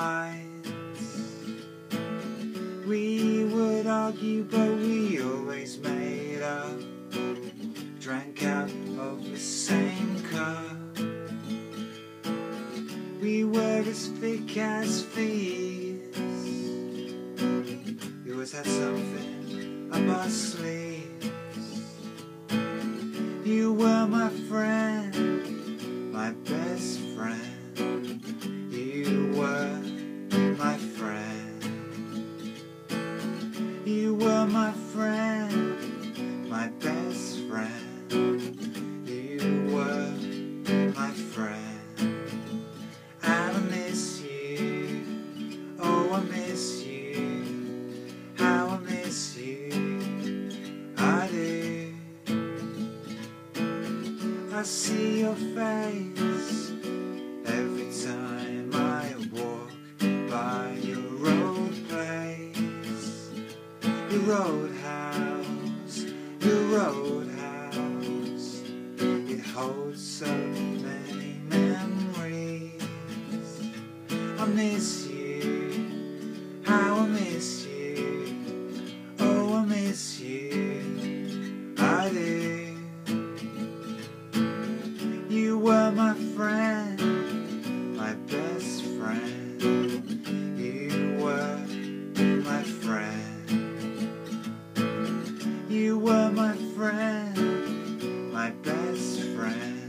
wise. We would argue, but we always made up. Drank out of the same cup. We were as thick as thieves. You always had something up our sleeves. You were my friend. I see your face every time I walk by your old place. Your roadhouse, your roadhouse. It holds so many memories. I miss you, were my friend, my best friend.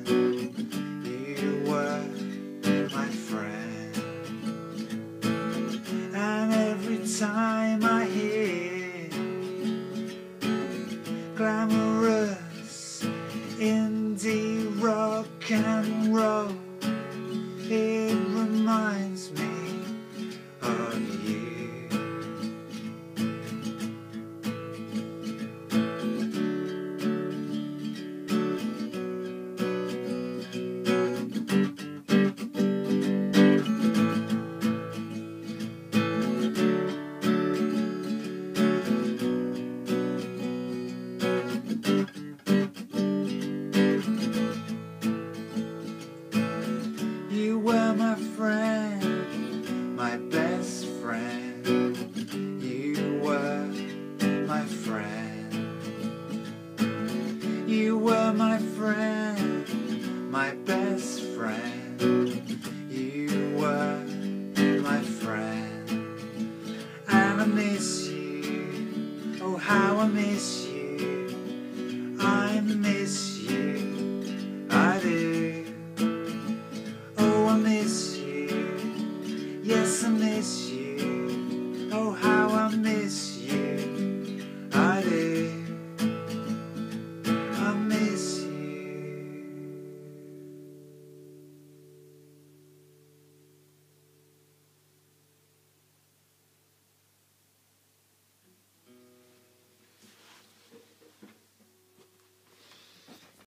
were my friend, my best friend. You were my friend. You were my friend, my best friend. You were my friend. And I miss you, oh how I miss you.